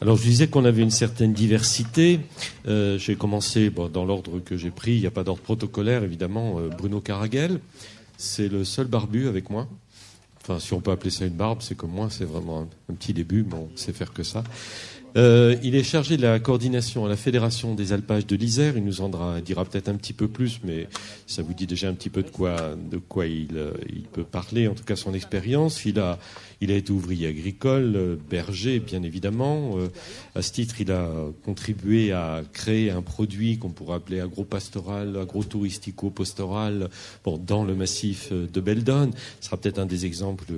Alors je disais qu'on avait une certaine diversité. Euh, j'ai commencé dans l'ordre que j'ai pris. Il n'y a pas d'ordre protocolaire, évidemment. Euh, Bruno Caragel, c'est le seul barbu avec moi. Enfin, si on peut appeler ça une barbe, c'est comme moi. C'est vraiment un, petit début, mais on sait faire que ça. Euh, il est chargé de la coordination à la Fédération des alpages de l'Isère. Il nous en dira, peut-être un petit peu plus, mais ça vous dit déjà un petit peu de quoi, de quoi il, euh, il peut parler, en tout cas son expérience. Il a, il a été ouvrier agricole, euh, berger, bien évidemment. À ce titre, il a contribué à créer un produit qu'on pourrait appeler agro-pastoral, agro-touristico-pastoral bon, dans le massif de Beldon. Ce sera peut-être un des exemples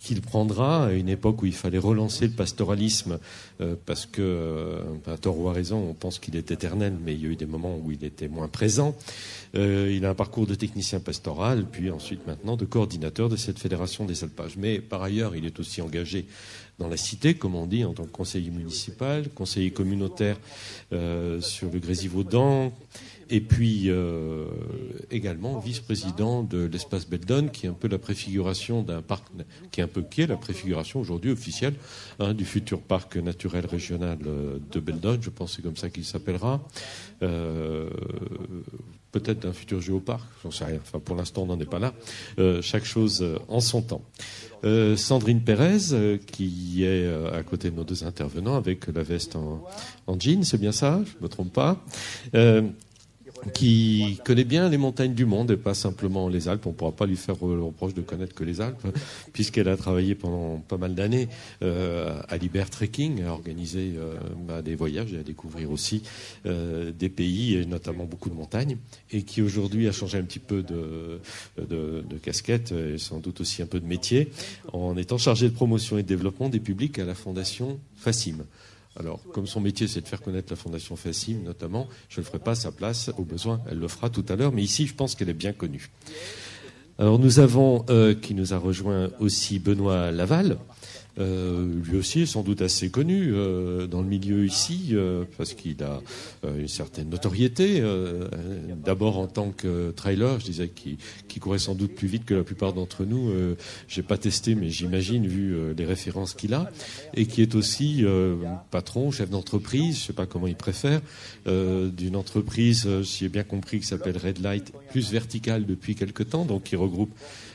qu'il prendra à une époque où il fallait relancer le pastoralisme, euh, parce que, euh, à tort ou à raison, on pense qu'il est éternel, mais il y a eu des moments où il était moins présent. Euh, il a un parcours de technicien pastoral, puis ensuite maintenant de coordinateur de cette fédération des alpages. Mais par ailleurs, il est aussi engagé dans la cité, comme on dit, en tant que conseiller municipal, conseiller communautaire sur le Grésivaudan, et puis euh, également vice-président de l'espace Beldon, qui est un peu la préfiguration d'un parc, qui est un peu qui est la préfiguration aujourd'hui officielle hein, du futur parc naturel régional euh, de Beldon. Je pense que c'est comme ça qu'il s'appellera. Euh, peut-être d'un futur géoparc, j'en sais rien. Enfin, pour l'instant, on n'en est pas là. chaque chose en son temps. Sandrine Pérez, qui est à côté de nos deux intervenants avec la veste en, en jean, c'est bien ça, je ne me trompe pas? Qui connaît bien les montagnes du monde et pas simplement les Alpes. On ne pourra pas lui faire le reproche de connaître que les Alpes, puisqu'elle a travaillé pendant pas mal d'années euh, à Liber Trekking, à organiser euh, bah, des voyages et à découvrir aussi euh, des pays, et notamment beaucoup de montagnes, et qui aujourd'hui a changé un petit peu de, de, de, casquette et sans doute aussi un peu de métier, en étant chargée de promotion et de développement des publics à la Fondation FACIM. Alors, comme son métier, c'est de faire connaître la Fondation Facim, notamment, je ne ferai pas sa place. Au besoin, elle le fera tout à l'heure. Mais ici, je pense qu'elle est bien connue. Alors, nous avons, euh, qui nous a rejoint aussi Benoît Laval, euh, lui aussi est sans doute assez connu euh, dans le milieu ici, euh, parce qu'il a une certaine notoriété. D'abord en tant que trailer, je disais qu'il courait sans doute plus vite que la plupart d'entre nous. J'ai pas testé, mais j'imagine vu les références qu'il a, et qui est aussi patron, chef d'entreprise, je sais pas comment il préfère, d'une entreprise, si j'ai bien compris, qui s'appelle Red Light, plus verticale depuis quelque temps, donc qui regroupe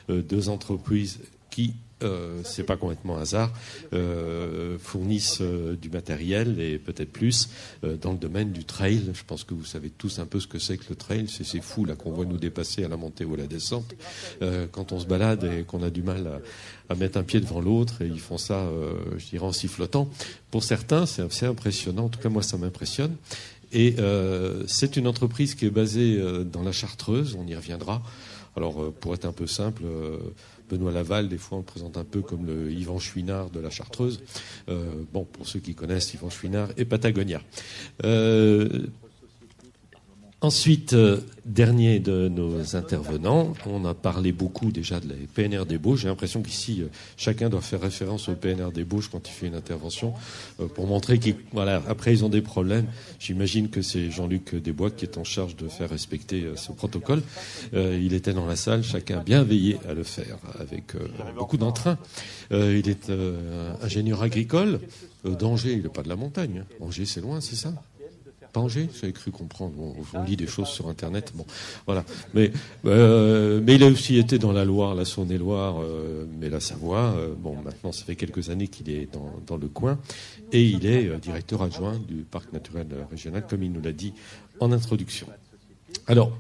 deux entreprises qui euh, c'est pas complètement hasard, euh, fournissent euh, du matériel et peut-être plus dans le domaine du trail. Je pense que vous savez tous un peu ce que c'est que le trail. C'est ces fous là qu'on voit nous dépasser à la montée ou à la descente quand on se balade et qu'on a du mal à, à, mettre un pied devant l'autre. Et ils font ça, je dirais, en sifflotant. Pour certains, c'est assez impressionnant. En tout cas, moi, ça m'impressionne. Et c'est une entreprise qui est basée dans la Chartreuse. On y reviendra. Alors, pour être un peu simple Benoît Laval, des fois, on le présente un peu comme le Yvan Chouinard de la Chartreuse. Euh, bon, pour ceux qui connaissent Yvan Chouinard et Patagonia. Ensuite, euh, dernier de nos intervenants, on a parlé beaucoup déjà de la PNR des Bauges. J'ai l'impression qu'ici, euh, chacun doit faire référence au PNR des Bauges quand il fait une intervention euh, pour montrer qu'ils, voilà, ils ont des problèmes. J'imagine que c'est Jean-Luc Desbois qui est en charge de faire respecter ce protocole. il était dans la salle, chacun bien veillé à le faire avec beaucoup d'entrain. il est ingénieur agricole. Danger, il n'est pas de la montagne. Hein. Angers, c'est loin, c'est ça? Angers, j'avais cru comprendre. on lit des choses sur Internet. Bon, voilà. Mais, euh, mais il a aussi été dans la Loire, la Saône-et-Loire, euh, mais la Savoie. Euh, bon, maintenant, ça fait quelques années qu'il est dans, dans, le coin. Et il est directeur adjoint du parc naturel régional, comme il nous l'a dit en introduction. Alors,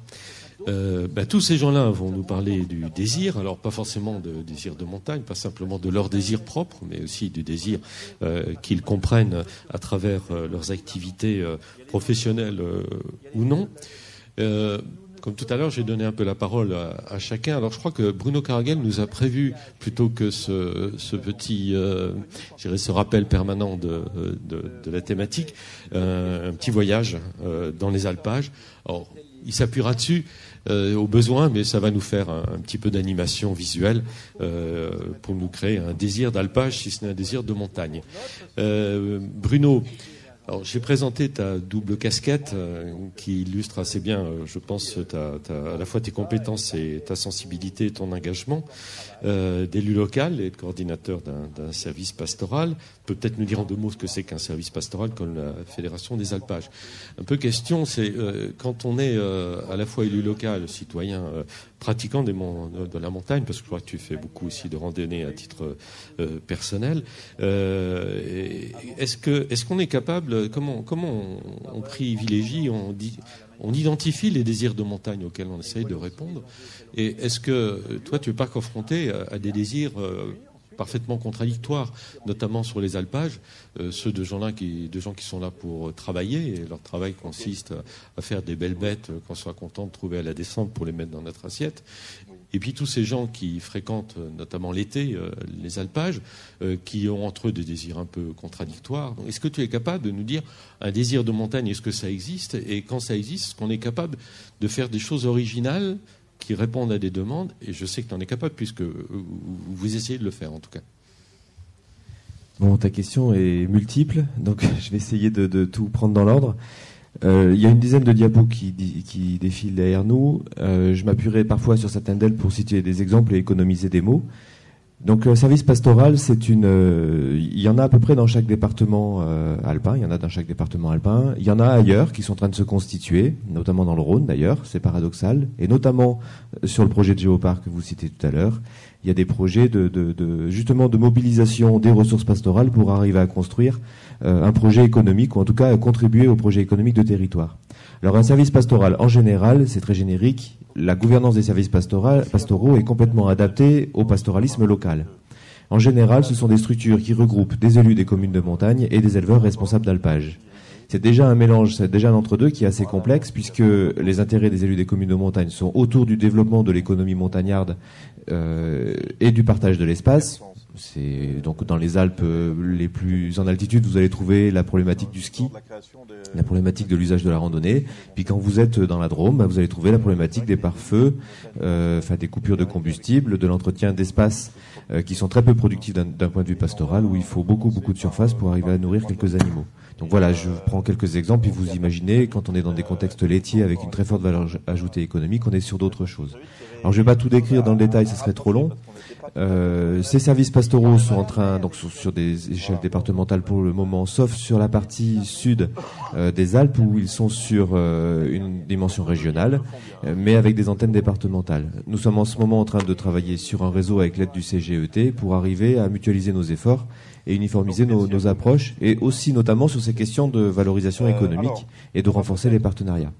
euh, bah, tous ces gens-là vont nous parler du désir, alors pas forcément de désir de montagne, pas simplement de leur désir propre, mais aussi du désir euh, qu'ils comprennent à travers euh, leurs activités professionnelles ou non. comme tout à l'heure, j'ai donné un peu la parole à, chacun. Alors, je crois que Bruno Caragel nous a prévu, plutôt que ce, ce petit, ce rappel permanent de, de, de la thématique, un petit voyage dans les alpages. Alors, il s'appuiera dessus euh, au besoin, mais ça va nous faire un, petit peu d'animation visuelle euh, pour nous créer un désir d'alpage, si ce n'est un désir de montagne. Euh, Bruno, j'ai présenté ta double casquette euh, qui illustre assez bien, euh, je pense, à la fois tes compétences et ta sensibilité et ton engagement euh, d'élu local et de coordinateur d'un service pastoral. Peut-être nous dire en deux mots ce que c'est qu'un service pastoral comme la Fédération des Alpages. Un peu question, c'est quand on est à la fois élu local, citoyen, pratiquant des de la montagne, parce que je crois que tu fais beaucoup aussi de randonnées à titre personnel. est-ce que est-ce qu'on est capable comment, on, privilégie, on, dit, on identifie les désirs de montagne auxquels on essaye de répondre? Et est-ce que toi, tu es pas confronté à, des désirs euh, parfaitement contradictoires, notamment sur les alpages, euh, ceux de gens, là qui, qui sont là pour travailler, et leur travail consiste à, faire des belles bêtes qu'on soit content de trouver à la descente pour les mettre dans notre assiette, et puis tous ces gens qui fréquentent euh, notamment l'été euh, les alpages, euh, qui ont entre eux des désirs un peu contradictoires. Est-ce que tu es capable de nous dire un désir de montagne, est-ce que ça existe? Et quand ça existe, est-ce qu'on est capable de faire des choses originales qui répondent à des demandes Et je sais que tu en es capable puisque vous essayez de le faire en tout cas. Bon, ta question est multiple, donc je vais essayer de tout prendre dans l'ordre. Euh, il y a une dizaine de diapos qui, qui défilent derrière nous. Euh, je m'appuierai parfois sur certaines d'elles pour citer des exemples et économiser des mots. Donc, le euh, service pastoral, c'est une. il y en a à peu près dans chaque département alpin. Il y en a dans chaque département alpin. Il y en a ailleurs qui sont en train de se constituer, notamment dans le Rhône d'ailleurs. C'est paradoxal, et notamment sur le projet de géoparc que vous citez tout à l'heure. Il y a des projets de, justement de mobilisation des ressources pastorales pour arriver à construire euh, un projet économique, ou en tout cas contribuer au projet économique de territoire. Alors un service pastoral, en général, c'est très générique, la gouvernance des services pastoraux est complètement adaptée au pastoralisme local. En général, ce sont des structures qui regroupent des élus des communes de montagne et des éleveurs responsables d'alpage. C'est déjà un mélange, c'est déjà un entre-deux qui est assez complexe puisque les intérêts des élus des communes de montagne sont autour du développement de l'économie montagnarde euh, et du partage de l'espace. C'est donc dans les Alpes euh, les plus en altitude, vous allez trouver la problématique du ski, la problématique de l'usage de la randonnée. Puis quand vous êtes dans la Drôme, vous allez trouver la problématique des pare-feux, euh, enfin des coupures de combustible, de l'entretien d'espaces euh, qui sont très peu productifs d'un point de vue pastoral, où il faut beaucoup beaucoup de surface pour arriver à nourrir quelques animaux. Donc voilà, je prends quelques exemples, et vous imaginez, quand on est dans des contextes laitiers avec une très forte valeur ajoutée économique, on est sur d'autres choses. Alors je ne vais pas tout décrire dans le détail, ce serait trop long. Euh, ces services pastoraux sont en train, donc sur, des échelles départementales pour le moment, sauf sur la partie sud euh, des Alpes où ils sont sur euh, une dimension régionale, mais avec des antennes départementales. Nous sommes en ce moment en train de travailler sur un réseau avec l'aide du CGET pour arriver à mutualiser nos efforts et uniformiser nos, nos approches, et aussi notamment sur ces questions de valorisation économique et de renforcer les partenariats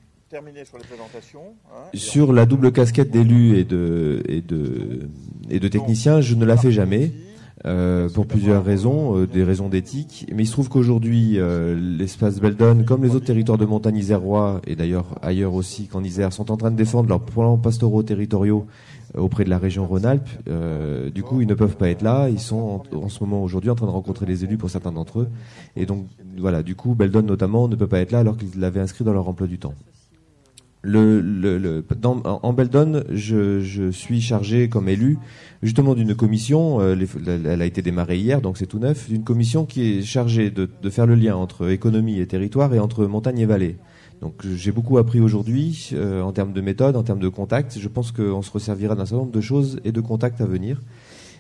sur les présentations. Hein, sur la double casquette d'élu et de, et, de, et de technicien, je ne la fais jamais. Euh, pour plusieurs raisons, euh, des raisons d'éthique. Mais il se trouve qu'aujourd'hui, euh, l'espace Beldon, comme les autres territoires de montagne isérois, et d'ailleurs ailleurs aussi qu'en Isère, sont en train de défendre leurs plans pastoraux territoriaux auprès de la région Rhône-Alpes. du coup, ils ne peuvent pas être là. Ils sont en, ce moment aujourd'hui en train de rencontrer les élus pour certains d'entre eux. Et donc, voilà, du coup, Beldon notamment ne peut pas être là alors qu'ils l'avaient inscrit dans leur emploi du temps. En Beldon, je, suis chargé comme élu justement d'une commission, euh, elle a été démarrée hier, donc c'est tout neuf, d'une commission qui est chargée de, faire le lien entre économie et territoire et entre montagne et vallée. Donc j'ai beaucoup appris aujourd'hui euh, en termes de méthode, en termes de contact. Je pense qu'on se resservira d'un certain nombre de choses et de contacts à venir.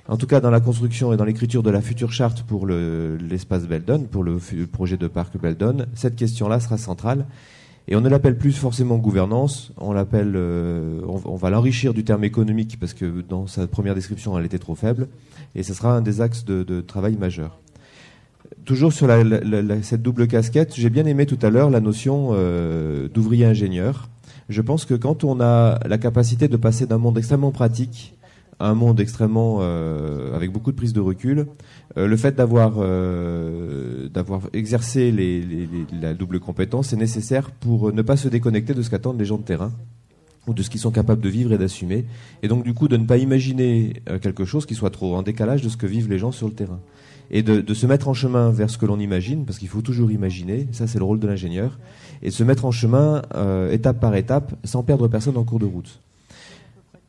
En tout cas, dans la construction et dans l'écriture de la future charte pour l'espace Beldon, pour le projet de parc Beldon, cette question-là sera centrale. Et on ne l'appelle plus forcément gouvernance, on l'appelle, euh, on, va l'enrichir du terme économique parce que dans sa première description elle était trop faible, et ce sera un des axes de, travail majeur. Toujours sur cette double casquette, j'ai bien aimé tout à l'heure la notion euh, d'ouvrier ingénieur. Je pense que quand on a la capacité de passer d'un monde extrêmement pratique un monde extrêmement euh, avec beaucoup de prise de recul. Euh, le fait d'avoir d'avoir exercé la double compétence est nécessaire pour ne pas se déconnecter de ce qu'attendent les gens de terrain ou de ce qu'ils sont capables de vivre et d'assumer, et donc du coup de ne pas imaginer quelque chose qui soit trop en décalage de ce que vivent les gens sur le terrain, et de, de se mettre en chemin vers ce que l'on imagine, parce qu'il faut toujours imaginer, ça c'est le rôle de l'ingénieur, et se mettre en chemin étape par étape sans perdre personne en cours de route.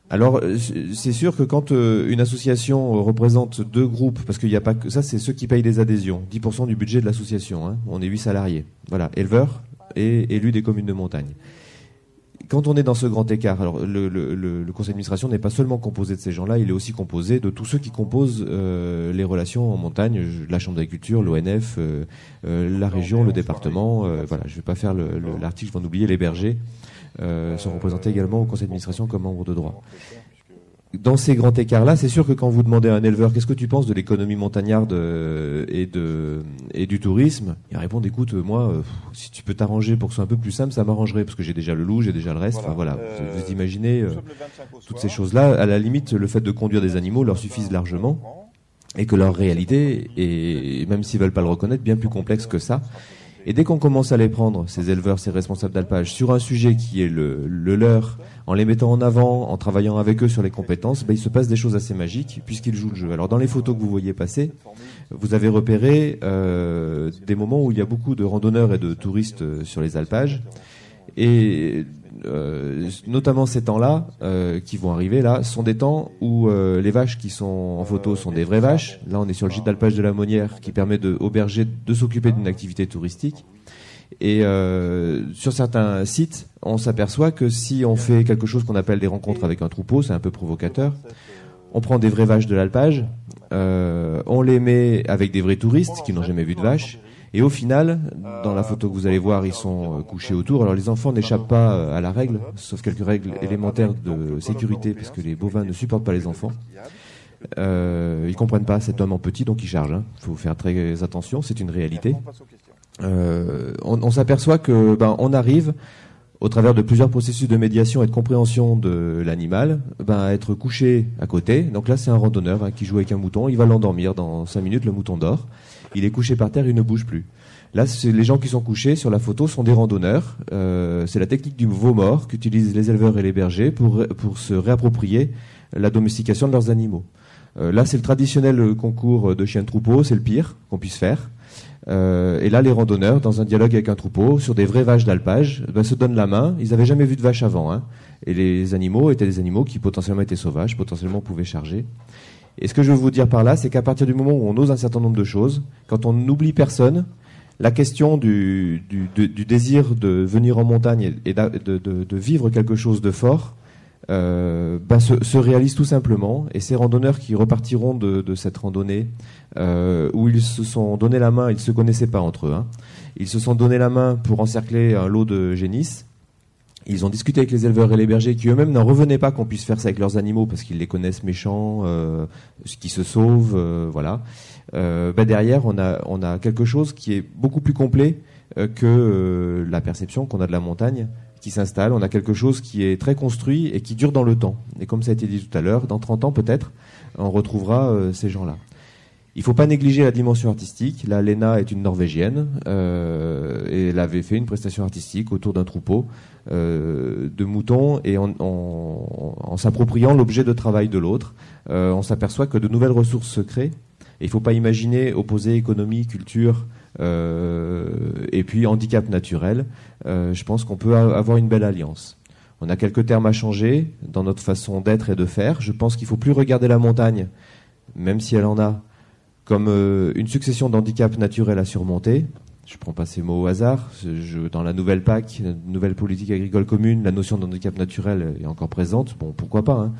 alors, euh, c'est sûr que quand euh, une association représente deux groupes, parce qu'il n'y a pas que ça, c'est ceux qui payent des adhésions, 10% du budget de l'association. Hein, on est 8 salariés. Voilà, éleveurs et élus des communes de montagne. Quand on est dans ce grand écart, alors le, conseil d'administration n'est pas seulement composé de ces gens-là, il est aussi composé de tous ceux qui composent euh, les relations en montagne, la chambre d'agriculture, l'ONF, la région, le département. voilà, je ne vais pas faire l'article, je vais en oublier les bergers. Euh, sont représentés également au conseil d'administration comme membres de droit. Dans ces grands écarts-là, c'est sûr que quand vous demandez à un éleveur qu'est-ce que tu penses de l'économie montagnarde euh, et, de, et du tourisme, il répond écoute, moi, euh, si tu peux t'arranger pour que ce soit un peu plus simple, ça m'arrangerait parce que j'ai déjà le loup, j'ai déjà le reste. Voilà, enfin, voilà. vous, imaginez toutes ces choses-là. À la limite, le fait de conduire des animaux leur suffisent largement et que leur réalité est, même s'ils veulent pas le reconnaître, bien plus complexe que ça. Et dès qu'on commence à les prendre, ces éleveurs, ces responsables d'alpage, sur un sujet qui est le, leur, en les mettant en avant, en travaillant avec eux sur les compétences, ben, il se passe des choses assez magiques puisqu'ils jouent le jeu. Alors dans les photos que vous voyez passer, vous avez repéré euh, des moments où il y a beaucoup de randonneurs et de touristes euh, sur les alpages. Et euh, notamment ces temps-là euh, qui vont arriver là sont des temps où euh, les vaches qui sont en photo sont des vraies vaches. Là, on est sur le gîte d'alpage de la Monnière qui permet de, de s'occuper d'une activité touristique. Et sur certains sites, on s'aperçoit que si on fait quelque chose qu'on appelle des rencontres avec un troupeau, c'est un peu provocateur. On prend des vraies vaches de l'alpage, on les met avec des vrais touristes qui n'ont jamais vu de vaches, et au final, dans la photo que vous allez voir, ils sont euh, couchés autour. Alors les enfants n'échappent pas euh, à la règle, sauf quelques règles élémentaires de sécurité, parce que les bovins ne supportent pas les enfants. Euh, ils comprennent pas cet homme en petit, donc ils chargent. Il hein. faut faire très attention, c'est une réalité. Euh, on, s'aperçoit que ben, on arrive au travers de plusieurs processus de médiation et de compréhension de l'animal, ben, à être couché à côté. Donc là, c'est un randonneur hein, qui joue avec un mouton. Il va l'endormir dans cinq minutes. Le mouton dort il est couché par terre, il ne bouge plus. Là, les gens qui sont couchés sur la photo sont des randonneurs. Euh, c'est la technique du veau mort qu'utilisent les éleveurs et les bergers pour, se réapproprier la domestication de leurs animaux. Euh, là, c'est le traditionnel concours de chien de troupeau, c'est le pire qu'on puisse faire. Euh, et là, les randonneurs, dans un dialogue avec un troupeau, sur des vraies vaches d'alpage, ben, se donnent la main. Ils n'avaient jamais vu de vache avant. Hein. Et les animaux étaient des animaux qui potentiellement étaient sauvages, potentiellement pouvaient charger. Et ce que je veux vous dire par là, c'est qu'à partir du moment où on ose un certain nombre de choses, quand on n'oublie personne, la question du, désir de venir en montagne et de, vivre quelque chose de fort euh, bah, se, réalise tout simplement. Et ces randonneurs qui repartiront de, cette randonnée, euh, où ils se sont donné la main, ils ne se connaissaient pas entre eux, hein, ils se sont donné la main pour encercler un lot de génisses, ils ont discuté avec les éleveurs et les bergers qui eux-mêmes n'en revenaient pas qu'on puisse faire ça avec leurs animaux parce qu'ils les connaissent méchants, euh, qui se sauvent, euh, voilà. Euh, ben derrière, on a, on a quelque chose qui est beaucoup plus complet euh, que la perception qu'on a de la montagne qui s'installe. On a quelque chose qui est très construit et qui dure dans le temps. Et comme ça a été dit tout à l'heure, dans 30 ans peut-être, on retrouvera ces gens-là. Il ne faut pas négliger la dimension artistique. La Lena est une Norvégienne euh, et elle avait fait une prestation artistique autour d'un troupeau euh, de moutons et en, s'appropriant l'objet de travail de l'autre, euh, on s'aperçoit que de nouvelles ressources se créent. il ne faut pas imaginer opposer économie, culture et puis handicap naturel. je pense qu'on peut avoir une belle alliance. On a quelques termes à changer dans notre façon d'être et de faire. Je pense qu'il ne faut plus regarder la montagne, même si elle en a, comme euh, une succession d'handicaps naturels à surmonter. Je prends pas ces mots au hasard. dans la nouvelle PAC, la nouvelle politique agricole commune, la notion d'handicap naturel est encore présente. Bon, pourquoi pas. Hein.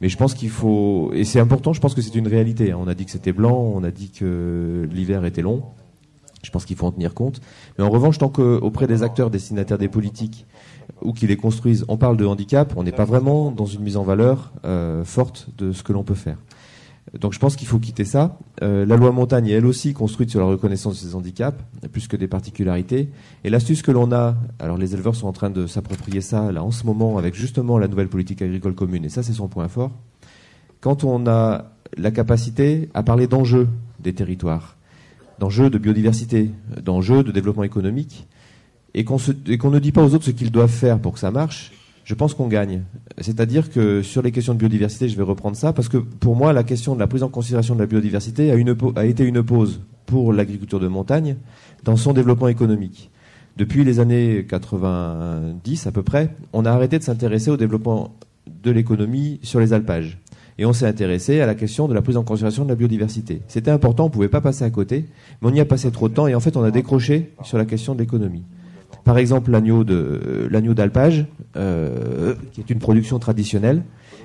Mais je pense qu'il faut, et c'est important. Je pense que c'est une réalité. Hein. On a dit que c'était blanc, on a dit que l'hiver était long. Je pense qu'il faut en tenir compte. Mais en revanche, tant qu'auprès des acteurs destinataires des politiques ou qui les construisent, on parle de handicap, on n'est pas vraiment dans une mise en valeur euh, forte de ce que l'on peut faire. Donc je pense qu'il faut quitter ça. Euh, la loi montagne est elle aussi construite sur la reconnaissance des handicaps, plus que des particularités. Et l'astuce que l'on a, alors les éleveurs sont en train de s'approprier ça là en ce moment avec justement la nouvelle politique agricole commune, et ça c'est son point fort. Quand on a la capacité à parler d'enjeux des territoires, d'enjeux de biodiversité, d'enjeux de développement économique, et qu'on ne dit pas aux autres ce qu'ils doivent faire pour que ça marche, je pense qu'on gagne. C'est-à-dire que sur les questions de biodiversité, je vais reprendre ça, parce que pour moi, la question de la prise en considération de la biodiversité a, été une pause pour l'agriculture de montagne dans son développement économique. Depuis les années 90 à peu près, on a arrêté de s'intéresser au développement de l'économie sur les alpages. Et on s'est intéressé à la question de la prise en considération de la biodiversité. C'était important, on ne pouvait pas passer à côté, mais on y a passé trop de temps et en fait on a décroché sur la question de l'économie. Par exemple, l'agneau d'alpage, euh, qui est une production traditionnelle,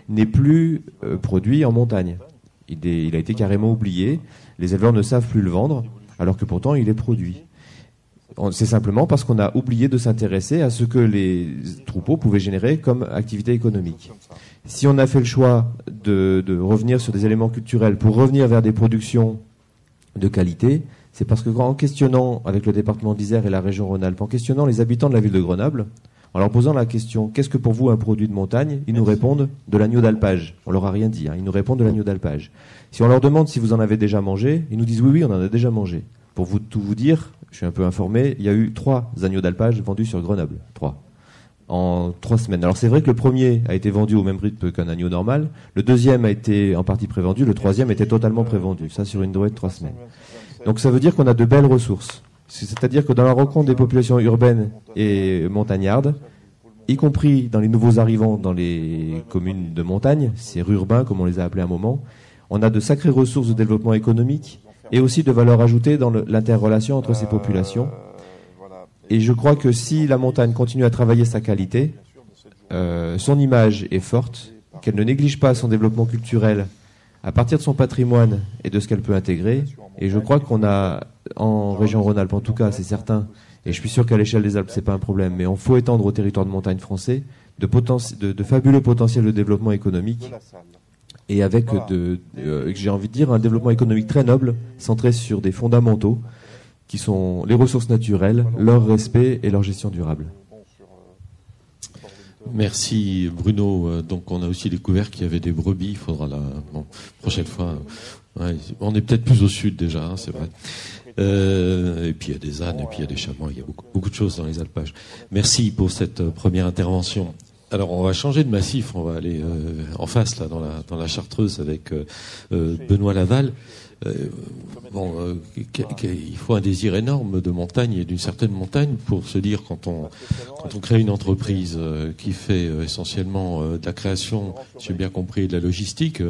n'est plus euh, produit en montagne. Il, il, a été carrément oublié. Les éleveurs ne savent plus le vendre, alors que pourtant il est produit. C'est simplement parce qu'on a oublié de s'intéresser à ce que les troupeaux pouvaient générer comme activité économique. Si on a fait le choix de, de revenir sur des éléments culturels pour revenir vers des productions de qualité, c'est parce que en questionnant avec le département d'Isère et la région Rhône-Alpes, en questionnant les habitants de la ville de Grenoble, en leur posant la question qu'est-ce que pour vous un produit de montagne? Ils nous répondent de l'agneau d'alpage. On leur a rien dit, hein. ils nous répondent de l'agneau d'alpage. Si on leur demande si vous en avez déjà mangé, ils nous disent oui, oui, on en a déjà mangé. Pour vous tout vous dire, je suis un peu informé, il y a eu trois agneaux d'alpage vendus sur Grenoble. Trois. En trois semaines. Alors c'est vrai que le premier a été vendu au même rythme qu'un agneau normal, le deuxième a été en partie prévendu, le troisième était totalement prévendu. Ça sur une durée de trois semaines. Donc ça veut dire qu'on a de belles ressources. C'est-à-dire que dans la rencontre des populations urbaines et montagnardes, y compris dans les nouveaux arrivants dans les communes de montagne, ces urbains comme on les a appelés à un moment, on a de sacrées ressources de développement économique et aussi de valeur ajoutée dans l'interrelation entre ces populations. Et je crois que si la montagne continue à travailler sa qualité, euh, son image est forte, qu'elle ne néglige pas son développement culturel à partir de son patrimoine et de ce qu'elle peut intégrer. Et je crois qu'on a, en région Rhône-Alpes en tout cas, c'est certain, et je suis sûr qu'à l'échelle des Alpes, c'est pas un problème, mais on faut étendre au territoire de montagne français de, fabuleux potentiels de développement économique et avec, euh, j'ai envie de dire, un développement économique très noble, centré sur des fondamentaux qui sont les ressources naturelles, leur respect et leur gestion durable. Merci Bruno. Euh, donc on a aussi découvert qu'il y avait des brebis. Il faudra la prochaine fois. on est peut-être plus au sud déjà, hein, c'est vrai. Euh, et puis il y a des ânes, et puis il y a des chamois. Il y a beaucoup, de choses dans les alpages. Merci pour cette euh, première intervention. Alors on va changer de massif. On va aller euh, en face là dans la dans la Chartreuse avec Benoît Laval. Bon, il faut un désir énorme de montagne et d'une certaine montagne pour se dire quand on quand on crée une entreprise qui fait essentiellement de la création, j'ai bien compris, de la logistique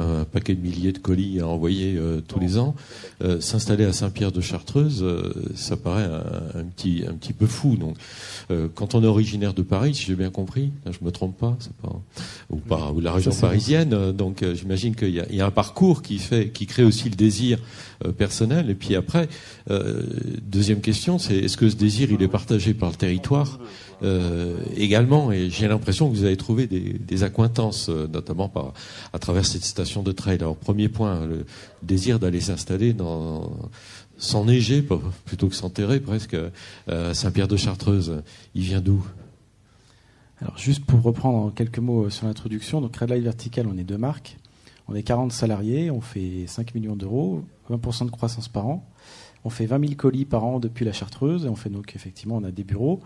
un paquet de milliers de colis à envoyer euh, tous les ans, euh, s'installer à Saint-Pierre de Chartreuse, euh, ça paraît un, petit, un petit peu fou. Donc, quand on est originaire de Paris, si j'ai bien compris, je me trompe pas, c'est pas ou pas ou la région parisienne, donc j'imagine qu'il y, y, a un parcours qui fait, qui crée aussi le désir personnel. Et puis après, deuxième question, c'est est-ce que ce désir il est partagé par le territoire? Euh, également, et j'ai l'impression que vous avez trouvé des, des accointances, euh, notamment par, à travers cette station de trail. Alors, premier point, le désir d'aller s'installer dans s'enneiger plutôt que s'enterrer presque euh, à Saint-Pierre-de-Chartreuse. Il vient d'où? Alors, juste pour reprendre en quelques mots sur l'introduction, donc Red Light Vertical, on est deux marques. On est 40 salariés, on fait 5 millions d'euros, 20% de croissance par an. On fait 20 000 colis par an depuis la Chartreuse, et on fait donc effectivement, on a des bureaux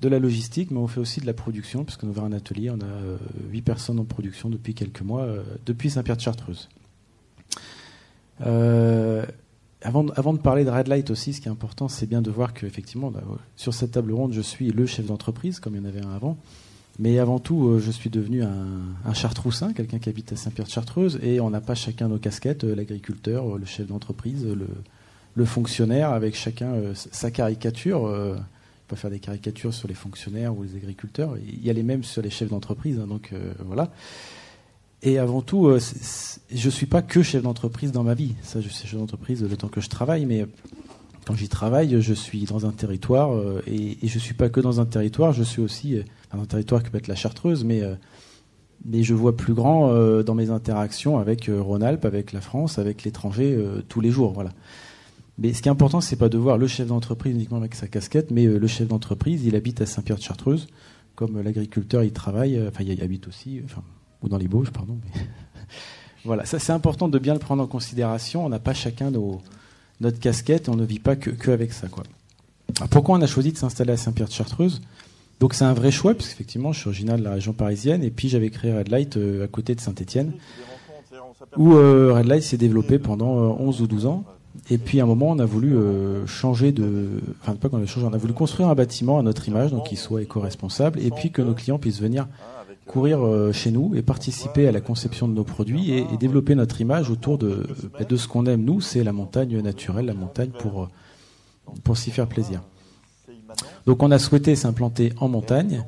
de la logistique, mais on fait aussi de la production, puisqu'on a ouvert un atelier. On a euh, huit personnes en production depuis quelques mois, euh, depuis Saint-Pierre-de-Chartreuse. Euh, avant, avant, de parler de Red Light aussi, ce qui est important, c'est bien de voir qu'effectivement, bah, sur cette table ronde, je suis le chef d'entreprise, comme il y en avait un avant. Mais avant tout, je suis devenu un, un chartroussin, quelqu'un qui habite à Saint-Pierre-de-Chartreuse, et on n'a pas chacun nos casquettes, l'agriculteur, le chef d'entreprise, le, fonctionnaire, avec chacun sa caricature pas faire des caricatures sur les fonctionnaires ou les agriculteurs. Il y a les mêmes sur les chefs d'entreprise. Hein, donc euh, voilà. Et avant tout, euh, je suis pas que chef d'entreprise dans ma vie. Ça, je suis chef d'entreprise le temps que je travaille, mais quand j'y travaille, je suis dans un territoire euh, et, je suis pas que dans un territoire. Je suis aussi dans un territoire qui peut être la Chartreuse, mais mais je vois plus grand dans mes interactions avec Rhône-Alpes, avec la France, avec l'étranger tous les jours. Voilà. Mais ce qui est important, c'est pas de voir le chef d'entreprise uniquement avec sa casquette, mais euh, le chef d'entreprise, il habite à Saint-Pierre-de-Chartreuse, comme euh, l'agriculteur, il travaille, euh, enfin, il habite aussi, enfin, ou dans les Bauges, pardon. voilà, ça c'est important de bien le prendre en considération. On n'a pas chacun nos, notre casquette, on ne vit pas que, que avec ça, quoi. pourquoi on a choisi de s'installer à Saint-Pierre-de-Chartreuse? Donc c'est un vrai choix, parce qu'effectivement, je suis originaire de la région parisienne, et puis j'avais créé Red Light à côté de Saint-Étienne, où Red Light s'est développé pendant 11 ou 12 ans. Et puis à un moment, on a voulu euh, changer de, enfin pas qu'on a changé, on a voulu construire un bâtiment à notre image, donc qui soit éco-responsable, et puis que nos clients puissent venir courir euh, chez nous et participer à la conception de nos produits et, développer notre image autour de, bah, de ce qu'on aime nous, c'est la montagne naturelle, la montagne pour, pour s'y faire plaisir. Donc on a souhaité s'implanter en montagne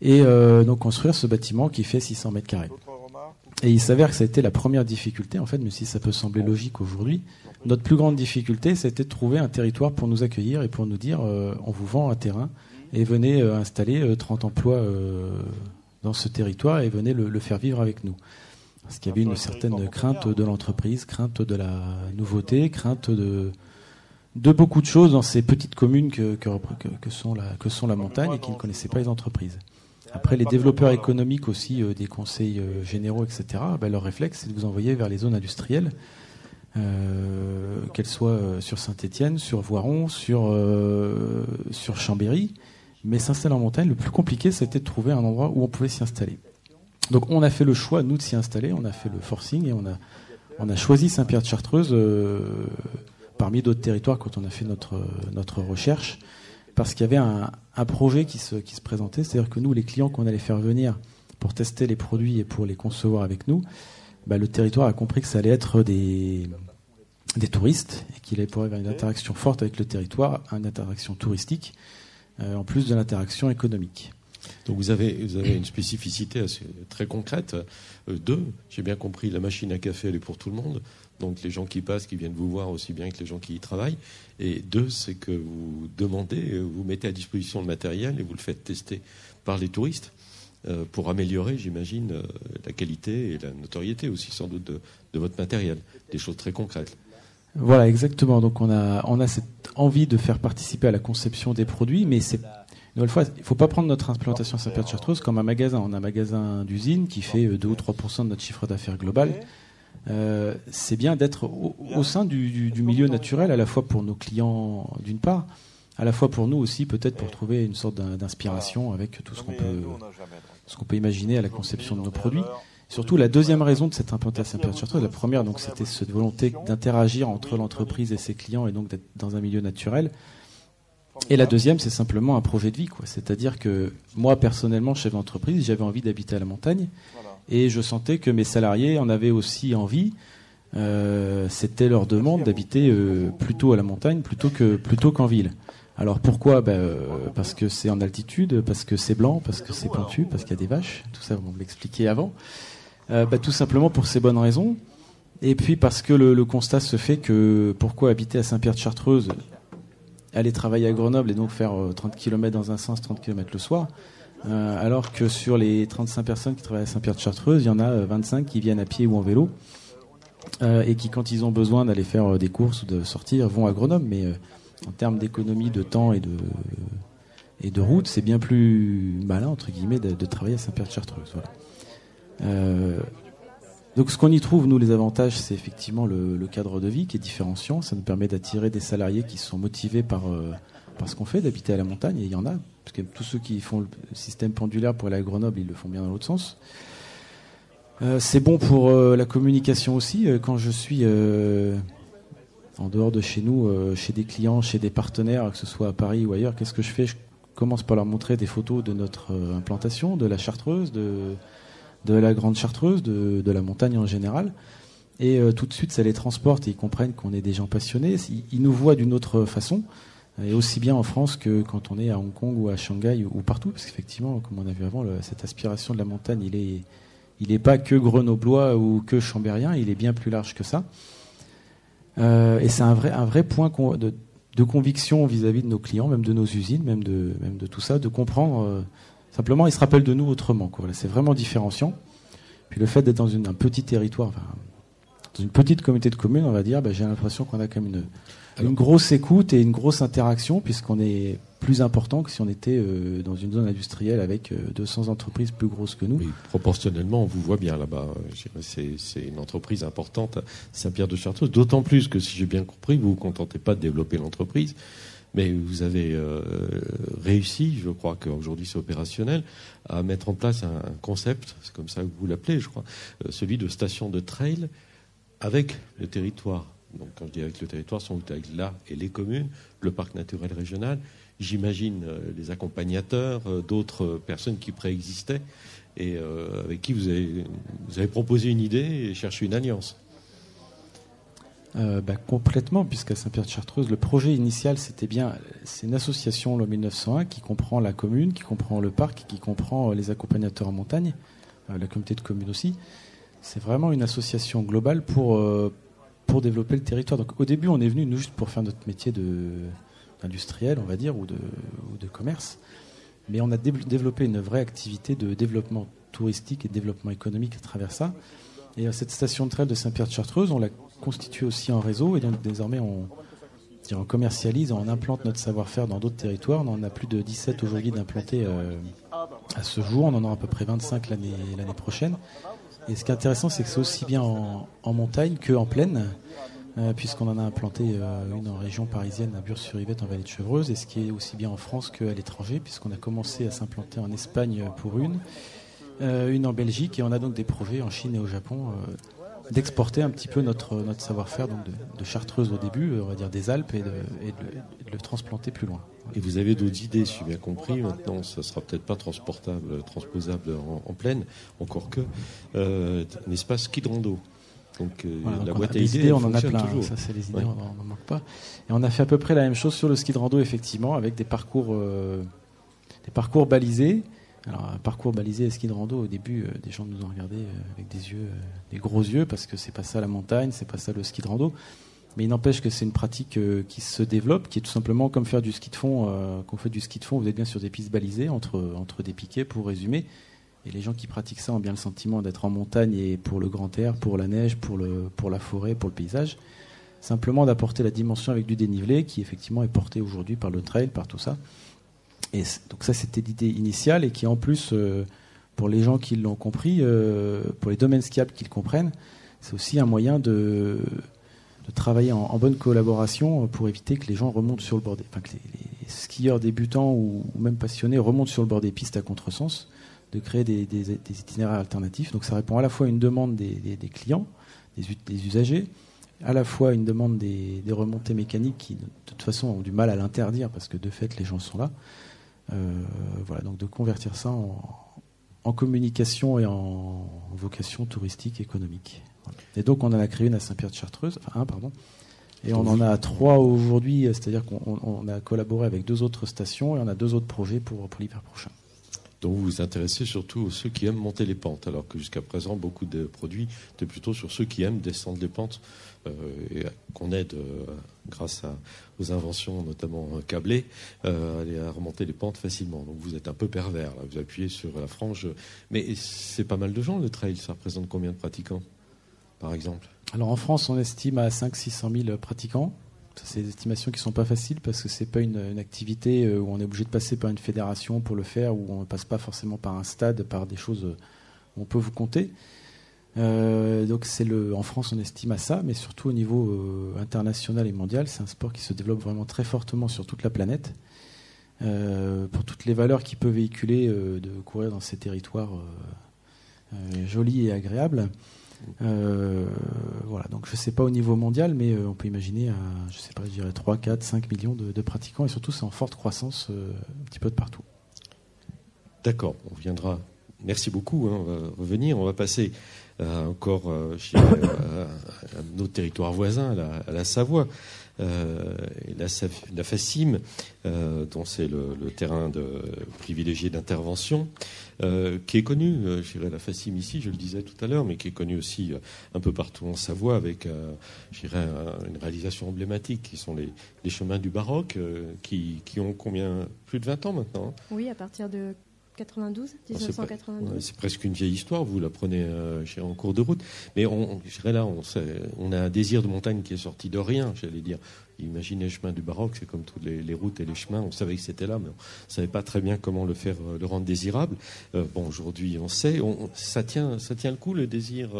et donc construire ce bâtiment qui fait 600 mètres carrés. Et il s'avère que ça a été la première difficulté, en fait, même si ça peut sembler logique aujourd'hui. Notre plus grande difficulté, c'était de trouver un territoire pour nous accueillir et pour nous dire euh, on vous vend un terrain et venez euh, installer 30 euh, emplois dans ce territoire et venez le, faire vivre avec nous. Parce qu'il y avait une certaine crainte de l'entreprise, crainte de la nouveauté, crainte de, de beaucoup de choses dans ces petites communes que, que, que, sont, la, que sont la montagne et qui ne connaissaient pas les entreprises. Après, les développeurs économiques aussi, euh, des conseils euh, généraux, etc., ben, leur réflexe, c'est de vous envoyer vers les zones industrielles, euh, qu'elles soient sur Saint-Étienne, sur Voiron, sur, sur Chambéry. Mais s'installer en montagne, le plus compliqué, c'était de trouver un endroit où on pouvait s'y installer. Donc on a fait le choix, nous, de s'y installer, on a fait le forcing et on a, on a choisi Saint-Pierre-de-Chartreuse parmi d'autres territoires quand on a fait notre, notre recherche parce qu'il y avait un, projet qui se, qui se présentait, c'est-à-dire que nous, les clients qu'on allait faire venir pour tester les produits et pour les concevoir avec nous, bah, le territoire a compris que ça allait être des, des touristes et qu'il allait pouvoir avoir une interaction forte avec le territoire, une interaction touristique, euh, en plus de l'interaction économique. Donc vous avez, vous avez une spécificité assez, très concrète. Euh, deux, j'ai bien compris, la machine à café, elle est pour tout le monde donc les gens qui passent, qui viennent vous voir aussi bien que les gens qui y travaillent. Et deux, c'est que vous demandez, vous mettez à disposition le matériel et vous le faites tester par les touristes euh, pour améliorer, j'imagine, euh, la qualité et la notoriété aussi sans doute de, votre matériel. Des choses très concrètes. Voilà, exactement. Donc on a, on a cette envie de faire participer à la conception des produits, mais c'est une fois, il ne faut pas prendre notre implantation à Saint-Pierre-de-Chartreuse comme un magasin. On a un magasin d'usine qui fait 2 ou 3% de notre chiffre d'affaires global. Euh, c'est bien d'être au, sein du, milieu naturel, à la fois pour nos clients d'une part, à la fois pour nous aussi, peut-être pour trouver une sorte d'inspiration avec tout ce qu'on peut, imaginer à la conception de nos produits. Surtout, la deuxième raison de cette implantation la première, donc, c'était cette volonté d'interagir entre l'entreprise et ses clients et donc d'être dans un milieu naturel. Et la deuxième, c'est simplement un projet de vie, quoi. C'est-à-dire que moi, personnellement, chef d'entreprise, j'avais envie d'habiter à la montagne et je sentais que mes salariés en avaient aussi envie. Euh, c'était leur demande d'habiter euh, plutôt à la montagne plutôt plutôt qu'en ville. Alors pourquoi? Ben, euh, Parce que c'est en altitude, parce que c'est blanc, parce que c'est pentu, parce qu'il y a des vaches. Tout ça, on me l'expliquait avant. Ben, tout simplement pour ces bonnes raisons. Et puis parce que le, le constat se fait que pourquoi habiter à Saint-Pierre-de-Chartreuse, aller travailler à Grenoble et donc faire 30 km dans un sens, 30 km le soir, euh, alors que sur les 35 personnes qui travaillent à Saint-Pierre-de-Chartreuse, il y en a 25 euh, qui viennent à pied ou en vélo. Euh, et qui, quand ils ont besoin d'aller faire des courses ou de sortir, vont à Grenoble. Mais en termes d'économie de temps et de, et de route, c'est bien plus malin, entre guillemets, de, travailler à Saint-Pierre-de-Chartreuse. donc ce qu'on y trouve, nous, les avantages, c'est effectivement le, cadre de vie qui est différenciant. Ça nous permet d'attirer des salariés qui sont motivés par parce qu'on fait, d'habiter à la montagne, et il y en a, parce que tous ceux qui font le système pendulaire pour aller à Grenoble, ils le font bien dans l'autre sens. Euh, c'est bon pour euh, la communication aussi. Euh, quand je suis en dehors de chez nous, chez des clients, chez des partenaires, que ce soit à Paris ou ailleurs, qu'est-ce que je fais? Je commence par leur montrer des photos de notre implantation, de la Chartreuse, de, la Grande Chartreuse, de, de la montagne en général. Et tout de suite, ça les transporte et ils comprennent qu'on est des gens passionnés. ils nous voient d'une autre façon et aussi bien en France que quand on est à Hong Kong ou à Shanghai ou, partout, parce qu'effectivement, comme on a vu avant, cette aspiration de la montagne, il est, il n'est pas que grenoblois ou que chambérien, il est bien plus large que ça. Euh, et c'est un vrai, un vrai point de, conviction vis-à-vis de nos clients, même de nos usines, même de, même de tout ça, de comprendre. Euh, simplement, ils se rappellent de nous autrement. C'est vraiment différenciant. Puis le fait d'être dans un petit territoire, dans une petite communauté de communes, on va dire, ben, j'ai l'impression qu'on a quand même une, une grosse écoute et une grosse interaction, puisqu'on est plus important que si on était euh, dans une zone industrielle avec 200 euh, entreprises plus grosses que nous. Proportionnellement, on vous voit bien là-bas. C'est une entreprise importante, Saint-Pierre-de-Chartreuse. D'autant plus que, si j'ai bien compris, vous vous contentez pas de développer l'entreprise, mais vous avez euh, réussi, je crois qu'aujourd'hui c'est opérationnel, à mettre en place un, concept, c'est comme ça que vous l'appelez, je crois, celui de station de trail avec le territoire donc quand je dis avec le territoire, sont avec là et les communes, le parc naturel régional, j'imagine euh, les accompagnateurs, euh, d'autres personnes qui préexistaient et avec qui vous avez, vous avez proposé une idée et cherché une alliance. Euh, bah, complètement, puisqu'à Saint-Pierre-de-Chartreuse, le projet initial, c'était bien, c'est une association, loi 1901, qui comprend la commune, qui comprend le parc, qui comprend euh, les accompagnateurs en montagne, euh, la communauté de communes aussi. C'est vraiment une association globale pour, pour développer le territoire. Donc au début, on est venu, nous, juste pour faire notre métier d'industriel, on va dire, ou de, commerce. Mais on a développé une vraie activité de développement touristique et de développement économique à travers ça. Et cette station de trail de Saint-Pierre-de-Chartreuse, on l'a constitué aussi en réseau et donc désormais on, on commercialise, on implante notre savoir-faire dans d'autres territoires. On en a plus de 17 aujourd'hui d'implantés euh, à ce jour. On en aura à peu près 25 l'année prochaine. Et ce qui est intéressant, c'est que c'est aussi bien en, montagne qu'en plaine, euh, puisqu'on en a implanté euh, une en région parisienne, à Bure-sur-Yvette, en vallée de Chevreuse, et ce qui est aussi bien en France qu'à l'étranger, puisqu'on a commencé à s'implanter en Espagne pour une, une en Belgique, et on a donc des projets en Chine et au Japon d'exporter un petit peu notre, notre savoir-faire donc de, Chartreuse au début, on va dire des Alpes, et de, le transplanter plus loin. Et vous avez d'autres idées, si j'ai bien compris. Maintenant, ça sera peut-être pas transportable, transposable en, pleine, encore que, euh, n'est-ce pas, ski de rando donc, euh, la boîte à idées, on en a plein. Ça, c'est les idées, on n'en manque pas. Et on a fait à peu près la même chose sur le ski de rando, effectivement, avec des parcours, euh, des parcours balisés. Alors, un parcours balisé et ski de rando, au début, euh, des gens nous ont regardé euh, avec des yeux, euh, des gros yeux, parce que c'est pas ça la montagne, c'est pas ça le ski de rando. Mais il n'empêche que c'est une pratique qui se développe, qui est tout simplement comme faire du ski de fond. quand vous faites du ski de fond, vous êtes bien sur des pistes balisées, entre, entre des piquets, pour résumer. Et les gens qui pratiquent ça ont bien le sentiment d'être en montagne et pour le grand air, pour la neige, pour, le, pour la forêt, pour le paysage. Simplement d'apporter la dimension avec du dénivelé, qui effectivement est porté aujourd'hui par le trail, par tout ça. Donc ça, c'était l'idée initiale et qui en plus, euh, pour les gens qui l'ont compris, euh, pour les domaines skiables qui le comprennent, c'est aussi un moyen de, travailler en, bonne collaboration pour éviter que les gens remontent sur le bord des, enfin que les, skieurs débutants ou, même passionnés remontent sur le bord des pistes à contresens, de créer des, itinéraires alternatifs. Donc ça répond à la fois à une demande des clients, des, usagers, à la fois à une demande des, remontées mécaniques qui de toute façon ont du mal à l'interdire parce que de fait les gens sont là. Euh, voilà, donc de convertir ça en, communication et en vocation touristique économique. Et donc on en a créé une à Saint-Pierre-de-Chartreuse, un, pardon. Et on en a trois aujourd'hui, c'est-à-dire qu'on a collaboré avec deux autres stations et on a deux autres projets pour l'hiver prochain. Donc vous vous intéressez surtout aux ceux qui aiment monter les pentes, alors que jusqu'à présent, beaucoup de produits étaient plutôt sur ceux qui aiment descendre les pentes, euh, et qu'on aide, euh, grâce aux inventions notamment câblées, euh, à remonter les pentes facilement. Donc vous êtes un peu pervers, vous appuyez sur la frange. Mais c'est pas mal de gens le trail, ça représente combien de pratiquants, par exemple? Alors en France, on estime à 500-600 000 pratiquants. C'est des estimations qui ne sont pas faciles parce que ce n'est pas une, activité euh, où on est obligé de passer par une fédération pour le faire, où on ne passe pas forcément par un stade, par des choses où on peut vous compter. Euh, donc c'est le, en France on estime à ça, mais surtout au niveau euh, international et mondial, c'est un sport qui se développe vraiment très fortement sur toute la planète. pour toutes les valeurs qu'il peut véhiculer de courir dans ces territoires jolis et agréables. Euh, voilà, donc je ne sais pas au niveau mondial, mais euh, on peut imaginer, je sais pas, je dirais 3, 4, 5 millions de, pratiquants, et surtout c'est en forte croissance euh, un petit peu de partout. D'accord, on viendra. Merci beaucoup, hein, on va revenir, on va passer encore chez, à, nos territoires voisins, à la Savoie. Euh, la, la FACIM, euh, dont c'est le, terrain de, privilégié d'intervention, euh, qui est connu, je dirais la FACIM ici, je le disais tout à l'heure, mais qui est connu aussi un peu partout en Savoie avec, je dirais, une réalisation emblématique qui sont les, chemins du baroque, qui, ont combien Plus de 20 ans maintenant hein? Oui, à partir de 92, 1992. C'est presque une vieille histoire, vous la prenez euh, en cours de route. Mais on, là, on, on, a un désir de montagne qui est sorti de rien, j'allais dire. Imaginez le chemin du baroque, c'est comme toutes les, routes et les chemins. On savait que c'était là, mais on ne savait pas très bien comment le faire, euh, le rendre désirable. Euh, bon, aujourd'hui, on sait. ça tient, ça tient le coup le désir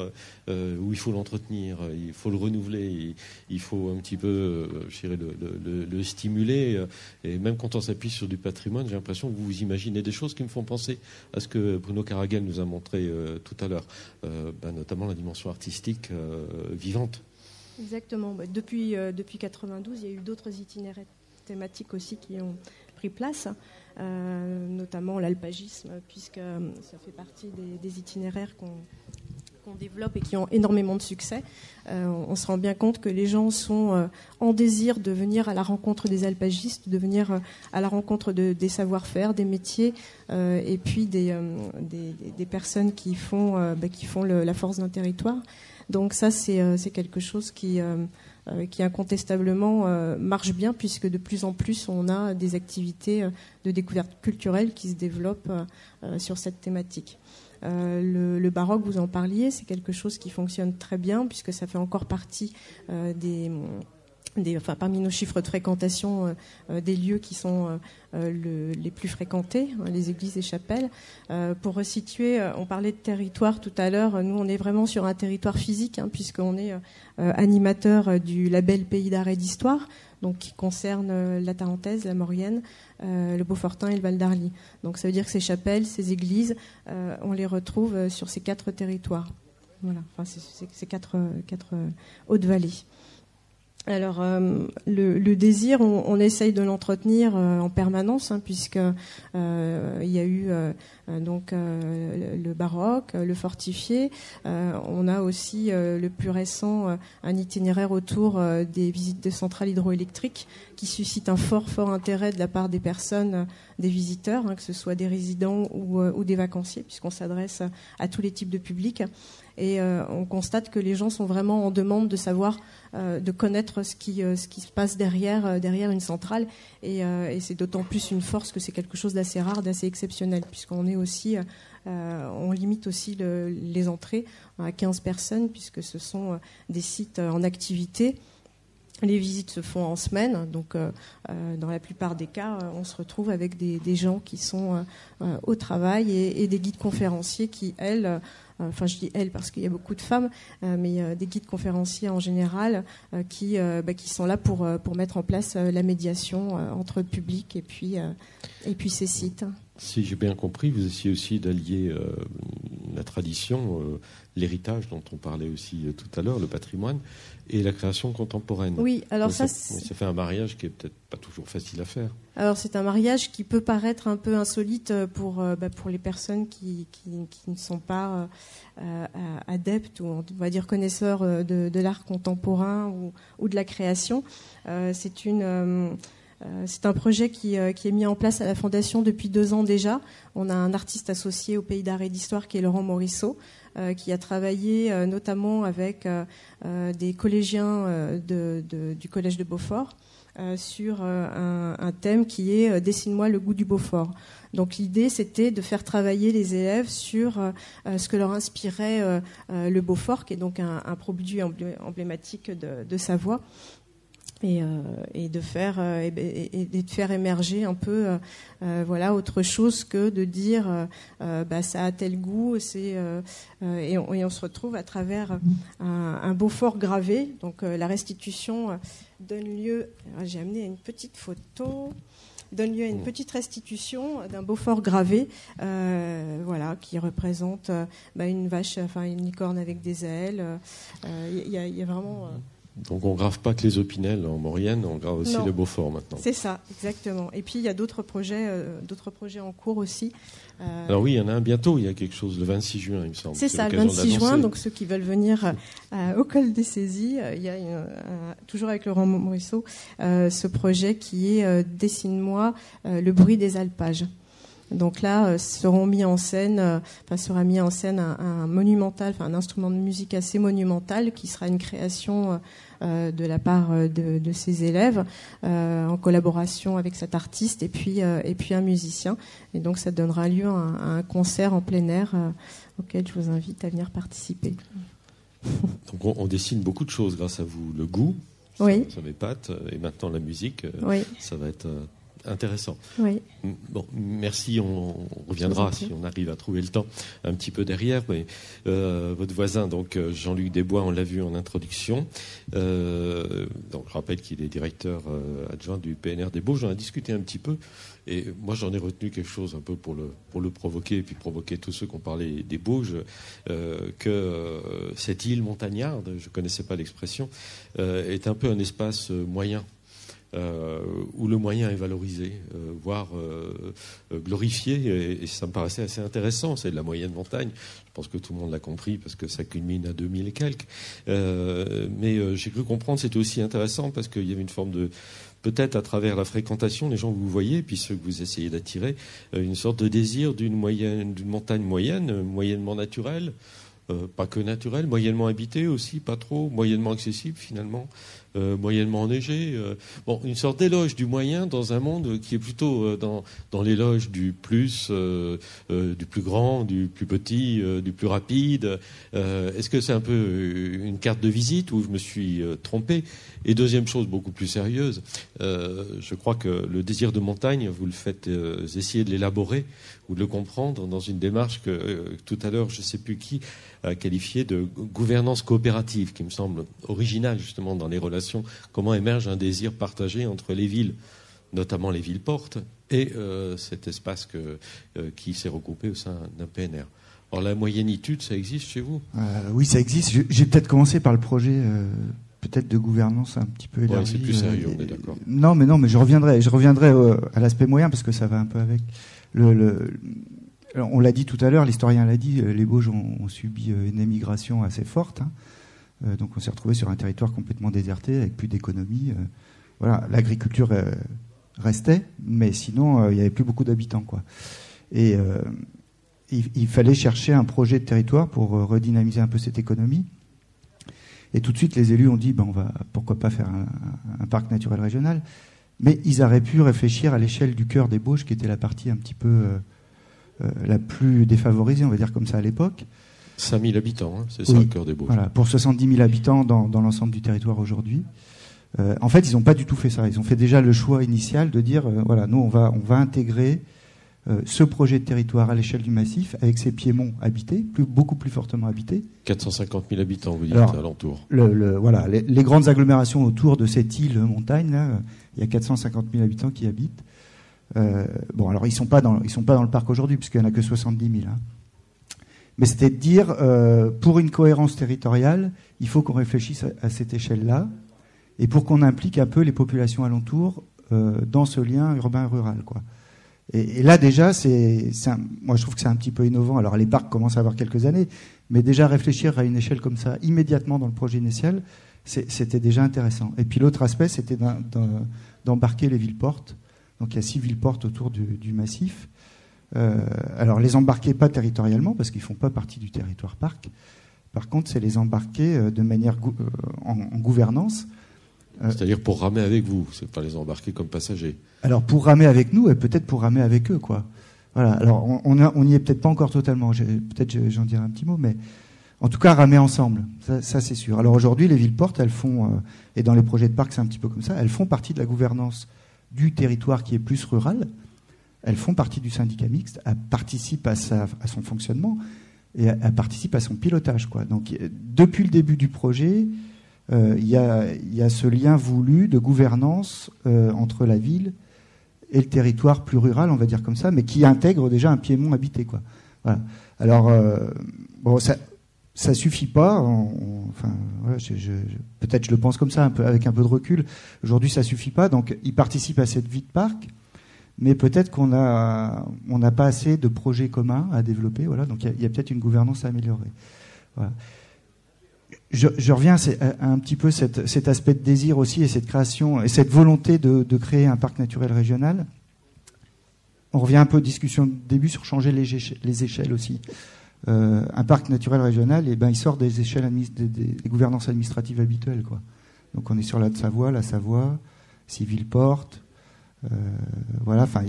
euh, où il faut l'entretenir, il faut le renouveler, il, faut un petit peu, je le, stimuler. et même quand on s'appuie sur du patrimoine, j'ai l'impression que vous vous imaginez des choses qui me font penser à ce que Bruno Caragel nous a montré tout à l'heure, ben, notamment la dimension artistique vivante. Exactement. Depuis, euh, depuis 92, il y a eu d'autres itinéraires thématiques aussi qui ont pris place, notamment l'alpagisme, puisque ça fait partie des, itinéraires qu'on développe et qui ont énormément de succès. on se rend bien compte que les gens sont en désir de venir à la rencontre des alpagistes, de venir à la rencontre de, des savoir-faire, des métiers, et puis des, personnes qui font, bah, qui font la force d'un territoire. Donc ça, c'est quelque chose qui euh, incontestablement euh, marche bien puisque de plus en plus on a des activités euh, de découverte culturelle qui se développent sur cette thématique. Le, baroque, vous en parliez, c'est quelque chose qui fonctionne très bien puisque ça fait encore partie des enfin, parmi nos chiffres de fréquentation euh, euh, des lieux qui sont euh, les plus fréquentés, hein, les églises et chapelles. pour resituer, on parlait de territoire tout à l'heure. Nous, on est vraiment sur un territoire physique, hein, puisqu'on est animateur du label Pays d'art et d'histoire, donc qui concerne la Tarentaise, la Maurienne, le Beaufortin et le Val d'Arly. Donc ça veut dire que ces chapelles, ces églises, on les retrouve sur ces quatre territoires. Voilà, enfin, ces quatre hautes vallées. Alors, euh, le, désir, on, essaye de l'entretenir euh, en permanence, hein, puisque euh, y a eu donc le baroque, le fortifié. on a aussi le plus récent un itinéraire autour des visites de centrales hydroélectriques qui suscite un fort fort intérêt de la part des personnes, des visiteurs, hein, que ce soit des résidents ou, ou des vacanciers, puisqu'on s'adresse à tous les types de publics. Et on constate que les gens sont vraiment en demande de savoir euh, de connaître ce qui, euh, ce qui se passe derrière, euh, derrière une centrale. Et, c'est d'autant plus une force que c'est quelque chose d'assez rare, d'assez exceptionnel, puisqu'on est aussi, on limite aussi les entrées à 15 personnes, puisque ce sont des sites en activité. Les visites se font en semaine, donc dans la plupart des cas, on se retrouve avec des, gens qui sont au travail et, des guides conférenciers qui, elles, euh, enfin je dis elles parce qu'il y a beaucoup de femmes, euh, mais des guides conférenciers en général euh, qui, bah, qui sont là pour, mettre en place la médiation entre public et puis, et puis ces sites. Si j'ai bien compris, vous essayez aussi d'allier la tradition, l'héritage dont on parlait aussi tout à l'heure, le patrimoine, et la création contemporaine. Oui, alors ça, ça, fait un mariage qui est peut-être pas toujours facile à faire. Alors c'est un mariage qui peut paraître un peu insolite pour bah, pour les personnes qui, qui, qui ne sont pas euh, adeptes ou on va dire connaisseurs euh, de, de l'art contemporain ou, ou, de la création. Euh, c'est une c'est un projet qui, qui, est mis en place à la Fondation depuis deux ans déjà. On a un artiste associé au Pays d'art et d'histoire qui est Laurent Morisseau, qui a travaillé notamment avec des collégiens du Collège de Beaufort sur un, thème qui est Dessine-moi le goût du Beaufort. Donc l'idée, c'était de faire travailler les élèves sur euh, ce que leur inspirait euh, euh, le Beaufort, qui est donc un, produit emblématique de Savoie. Et, et, de faire et, de faire émerger un peu voilà autre chose que de dire bah, ça a tel goût c'est et on, et, on, se retrouve à travers un, un Beaufort gravé donc la restitution donne lieu j'ai amené une petite photo donne lieu à une mm. petite restitution d'un Beaufort gravé, euh, voilà, qui représente euh, bah, une vache, enfin une licorne avec des ailes. Il y, y, a vraiment. Donc on grave pas que les opinels en Maurienne, on grave aussi le Beaufort maintenant. C'est ça, exactement. Et puis il y a d'autres projets, d'autres projets en cours aussi. Euh, Alors oui, il y en a un biento, il y a quelque chose le 26 juin, il me semble. C'est ça, le 26 juin, donc ceux qui veulent venir euh, au col des saisies, euh, il y a toujours avec Laurent Morisseau ce projet qui est Dessine-moi le bruit des alpages. Donc là, seront mis en scène, enfin, sera mis en scène un, un monumental, enfin, un instrument de musique assez monumental qui sera une création euh, de la part euh, de, de ses élèves, euh, en collaboration avec cet artiste et puis, et puis un musicien. Et donc ça donnera lieu à un, concert en plein air auquel je vous invite à venir participer. Donc on, dessine beaucoup de choses grâce à vous. Le goût, oui. ça, m'épate, et maintenant la musique, ça va être intéressant. Oui. Bon, merci. On, reviendra si on arrive à trouver le temps un petit peu derrière. Mais euh, votre voisin, donc euh, Jean-Luc Desbois, on l'a vu en introduction. Euh, donc je rappelle qu'il est directeur adjoint du PNR des Bauges. J'en ai discuté un petit peu. Et moi, j'en ai retenu quelque chose un peu pour le, pour le provoquer, et puis provoquer tous ceux qui ont parlé des Bauges, que cette île montagnarde, je ne connaissais pas l'expression, est un peu un espace moyen où le moyen est valorisé, voire glorifié, et, ça me paraissait assez intéressant. C'est de la moyenne montagne. Je pense que tout le monde l'a compris parce que ça culmine à 2000 et quelques. mais j'ai cru comprendre c'était aussi intéressant parce qu'il y avait une forme de peut-être à travers la fréquentation, les gens que vous voyez, puis ceux que vous essayez d'attirer, euh, une sorte de désir d'une moyenne, d'une montagne moyenne, euh, moyennement naturelle, euh, pas que naturelle, moyennement habitée aussi, pas trop, moyennement accessible finalement, euh, moyennement enneigé. Euh, bon, une sorte d'éloge du moyen dans un monde qui est plutôt euh, dans, dans l'éloge du plus, du plus grand, du plus petit, du plus rapide. Est-ce que c'est un peu une carte de visite où je me suis trompé? Et deuxième chose beaucoup plus sérieuse, je crois que le désir de montagne, vous le faites essayer de l'élaborer ou de le comprendre dans une démarche que tout à l'heure, je ne sais plus qui a qualifié de gouvernance coopérative, qui me semble originale justement dans les relations comment émerge un désir partagé entre les villes, notamment les villes portes, et euh, cet espace euh, qui s'est regroupé au sein d'un PNR. Alors la moyennitude, ça existe chez vous? Euh, Oui, ça existe. J'ai peut-être commencé par le projet peut-être de gouvernance un petit peu élargi. c'est plus sérieux, on est d'accord. Non, mais non, mais je reviendrai, je reviendrai à l'aspect moyen parce que ça va un peu avec. Le, on l'a dit tout à l'heure, l'historien l'a dit, les Bauges ont, subi une émigration assez forte. Hein. Euh, donc on s'est retrouvé sur un territoire complètement déserté avec plus d'économie. Euh, voilà, l'agriculture euh, restait, mais sinon il n'y avait plus beaucoup d'habitants, quoi. Et il, fallait chercher un projet de territoire pour redynamiser un peu cette économie. Et tout de suite, les élus ont dit, ben, on va pourquoi pas faire un, parc naturel régional. Mais ils auraient pu réfléchir à l'échelle du cœur des Bauges, qui était la partie un petit peu la plus défavorisée, on va dire comme ça à l'époque. 5000 habitants, hein, c'est ça le cœur des Bauges. Voilà, pour 70 000 habitants dans, l'ensemble du territoire aujourd'hui. Euh, en fait, ils n'ont pas du tout fait ça. Ils ont fait déjà le choix initial de dire, euh, voilà, nous, on va, on va intégrer euh, ce projet de territoire à l'échelle du massif avec ses piémonts habités, plus, beaucoup plus fortement habités. 450 000 habitants, vous dites, alentour. Le, voilà, les, grandes agglomérations autour de cette île montagne, là, il y a 450 000 habitants qui habitent. bon, alors ils ne sont, pas dans, ils sont pas dans le parc aujourd'hui, puisqu'il n'y en a que 70 000. Hein mais c'était de dire, euh, pour une cohérence territoriale, il faut qu'on réfléchisse à, cette échelle-là, et pour qu'on implique un peu les populations alentours euh, dans ce lien urbain-rural. Et, là, déjà, c'est, moi je trouve que c'est un petit peu innovant. Alors les parcs commencent à avoir quelques années, mais déjà réfléchir à une échelle comme ça, immédiatement dans le projet initial, c'était déjà intéressant. Et puis l'autre aspect, c'était d'embarquer les villes portes. Donc il y a six villes portes autour du massif. Euh, alors les embarquer pas territorialement parce qu'ils font pas partie du territoire parc. Par contre, c'est les embarquer euh, de manière euh, en, gouvernance. C'est-à-dire pour ramer avec vous, c'est pas les embarquer comme passagers. Alors pour ramer avec nous et peut-être pour ramer avec eux, quoi. Voilà. Alors on, on, y est peut-être pas encore totalement. Peut-être j'en dirai un petit mot, mais en tout cas ramer ensemble. Ça, c'est sûr. Alors aujourd'hui, les villes portes, elles font et dans les projets de parc, c'est un petit peu comme ça. Elles font partie de la gouvernance du territoire qui est plus rural elles font partie du syndicat mixte, elles participent à, son fonctionnement et elles participent à son pilotage. Donc, depuis le début du projet, euh, il y, a, ce lien voulu de gouvernance euh, entre la ville et le territoire plus rural, on va dire comme ça, mais qui intègre déjà un piémont habité. Alors, euh, ça, ça suffit pas. enfin, peut-être je le pense comme ça, avec un peu de recul. Aujourd'hui, ça suffit pas. Donc, ils participent à cette vie de parc mais peut-être qu'on a on n'a pas assez de projets communs à développer. Voilà, donc il y a, peut-être une gouvernance à améliorer. Je, reviens à, un petit peu cet aspect de désir aussi et cette création et cette volonté de, créer un parc naturel régional. On revient un peu aux discussions de début sur changer les, les échelles aussi. Euh, un parc naturel régional, et eh ben, il sort des échelles des, des, gouvernances administratives habituelles. Quoi. Donc on est sur la Savoie, la Savoie, Civil Porte, euh, voilà, enfin,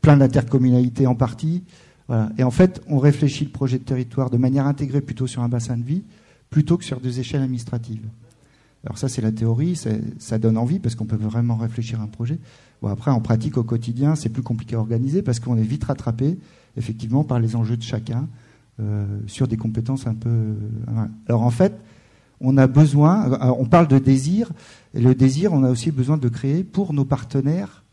plein d'intercommunalités en partie. Voilà. Et en fait, on réfléchit le projet de territoire de manière intégrée plutôt sur un bassin de vie, plutôt que sur des échelles administratives. Alors ça, c'est la théorie, ça donne envie parce qu'on peut vraiment réfléchir à un projet. Bon, après, en pratique, au quotidien, c'est plus compliqué à organiser parce qu'on est vite rattrapé, effectivement, par les enjeux de chacun euh, sur des compétences un peu. Euh, Alors en fait, on a besoin, on parle de désir, et le désir, on a aussi besoin de créer pour nos partenaires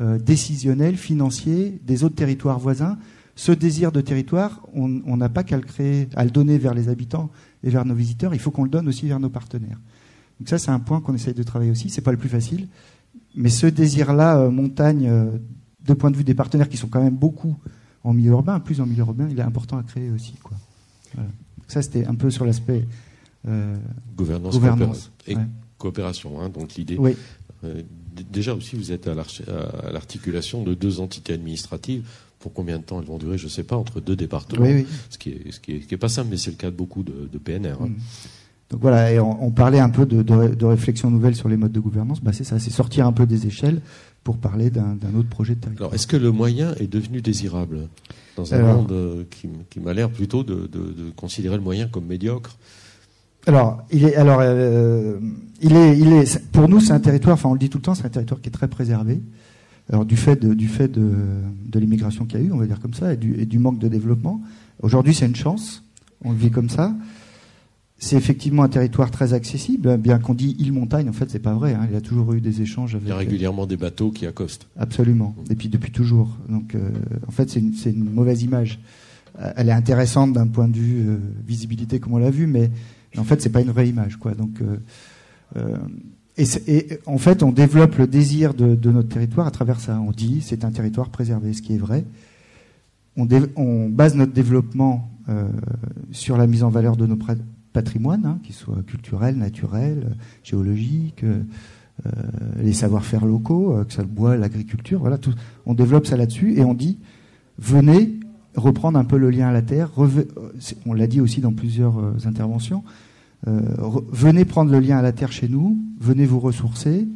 euh, décisionnel, financier des autres territoires voisins. Ce désir de territoire, on n'a pas qu'à le créer, à le donner vers les habitants et vers nos visiteurs, il faut qu'on le donne aussi vers nos partenaires. Donc ça, c'est un point qu'on essaye de travailler aussi. C'est pas le plus facile, mais ce désir-là, montagne, de point de vue des partenaires qui sont quand même beaucoup en milieu urbain, plus en milieu urbain, il est important à créer aussi. Quoi. Ça, c'était un peu sur l'aspect gouvernance, gouvernance, et coopération. Hein, donc l'idée. Oui. Déjà aussi, vous êtes à l'articulation de deux entités administratives pour combien de temps elles vont durer, je ne sais pas, entre deux départements. Ce qui est, ce qui est, pas simple, mais c'est le cas de beaucoup de, PNR. Hein. Mm. Donc voilà, et on, parlait un peu de, de, réflexion nouvelle sur les modes de gouvernance. Bah c'est ça, c'est sortir un peu des échelles pour parler d'un autre projet de territoire. Alors, est-ce que le moyen est devenu désirable dans un monde euh, qui, qui m'a l'air plutôt de, de, considérer le moyen comme médiocre alors, il est, alors, euh, il est, il est, pour nous, c'est un territoire. Enfin, on le dit tout le temps, c'est un territoire qui est très préservé. Alors du fait de, du fait de, de l'immigration qu'il y a eu, on va dire comme ça, et du, et du manque de développement. Aujourd'hui, c'est une chance. On le vit comme ça. C'est effectivement un territoire très accessible, bien qu'on dit île-montagne, en fait, c'est pas vrai. Hein. Il y a toujours eu des échanges avec. Il y a régulièrement des bateaux qui accostent. Absolument. Et puis depuis toujours. Donc, euh, en fait, c'est une, une, mauvaise image. Euh, elle est intéressante d'un point de vue euh, visibilité, comme on l'a vu, mais en fait, c'est pas une vraie image, quoi. Donc, euh, et, en fait, on développe le désir de, notre territoire à travers ça. On dit c'est un territoire préservé, ce qui est vrai. On, base notre développement euh, sur la mise en valeur de nos patrimoines, hein, qu'ils soient culturels, naturels, géologiques, euh, les savoir-faire locaux, euh, que ça le bois, l'agriculture, voilà, tout. On développe ça là-dessus et on dit venez reprendre un peu le lien à la terre. on l'a dit aussi dans plusieurs interventions. Euh, venez prendre le lien à la terre chez nous, venez vous ressourcer.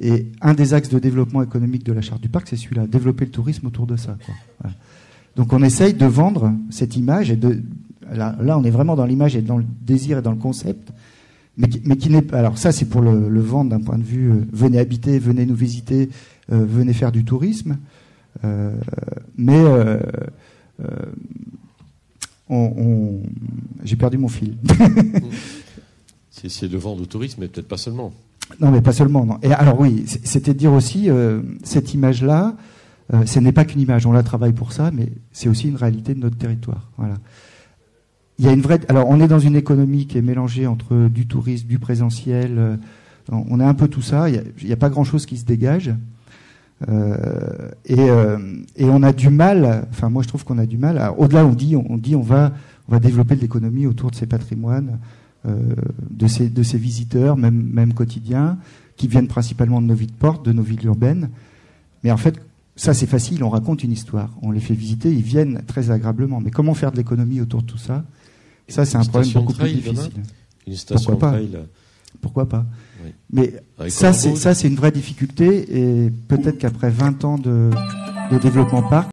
Et un des axes de développement économique de la charte du parc, c'est celui-là, développer le tourisme autour de ça. Donc on essaye de vendre cette image, et là, on est vraiment dans l'image et dans le désir et dans le concept, mais qui, n'est Alors ça c'est pour le, vendre d'un point de vue, euh, venez habiter, venez nous visiter, euh, venez faire du tourisme. mais on, j'ai perdu mon fil. c'est vent de tourisme, mais peut-être pas seulement. Non, mais pas seulement. Non. Et alors oui, c'était de dire aussi euh, cette image-là, euh, ce n'est pas qu'une image. On la travaille pour ça, mais c'est aussi une réalité de notre territoire. Voilà. Il y a une vraie. Alors, on est dans une économie qui est mélangée entre du tourisme, du présentiel. Euh, on a un peu tout ça. Il n'y a, a, pas grand-chose qui se dégage. Euh, et, euh, et, on a du mal, enfin moi je trouve qu'on a du mal, au-delà on dit, on dit on va, on va développer de l'économie autour de ces patrimoines, euh, de, ces, de ces visiteurs, même, même quotidiens, qui viennent principalement de nos villes de porte, de nos villes urbaines. Mais en fait, ça c'est facile, on raconte une histoire, on les fait visiter, ils viennent très agréablement. Mais comment faire de l'économie autour de tout ça? Ça c'est un problème beaucoup plus difficile. Une station Pourquoi pas? Pourquoi pas? Mais ça, c'est ça, c'est une vraie difficulté. Et peut-être qu'après 20 ans de, de développement parc,